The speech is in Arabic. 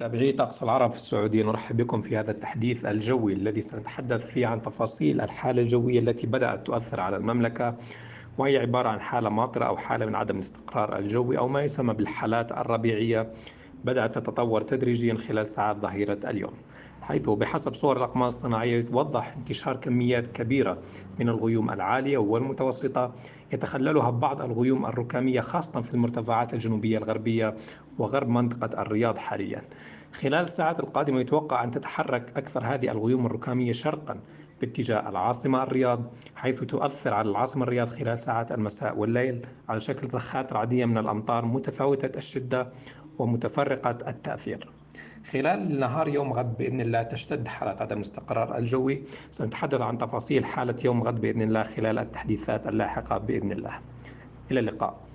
متابعي طقس العرب في السعودية نرحب بكم في هذا التحديث الجوي الذي سنتحدث فيه عن تفاصيل الحالة الجوية التي بدأت تؤثر على المملكة وهي عبارة عن حالة ماطرة أو حالة من عدم الاستقرار الجوي أو ما يسمى بالحالات الربيعية. بدأت تتطور تدريجيا خلال ساعات ظهيرة اليوم حيث بحسب صور الأقمار الصناعية توضح انتشار كميات كبيرة من الغيوم العالية والمتوسطة يتخللها بعض الغيوم الركامية خاصة في المرتفعات الجنوبية الغربية وغرب منطقة الرياض حاليا. خلال الساعات القادمة يتوقع أن تتحرك أكثر هذه الغيوم الركامية شرقا باتجاه العاصمة الرياض حيث تؤثر على العاصمة الرياض خلال ساعات المساء والليل على شكل زخات رعدية من الأمطار متفاوتة الشدة ومتفرقة التأثير. خلال نهار يوم غد بإذن الله تشتد حالة عدم الاستقرار الجوي. سنتحدث عن تفاصيل حالة يوم غد بإذن الله خلال التحديثات اللاحقة بإذن الله. إلى اللقاء.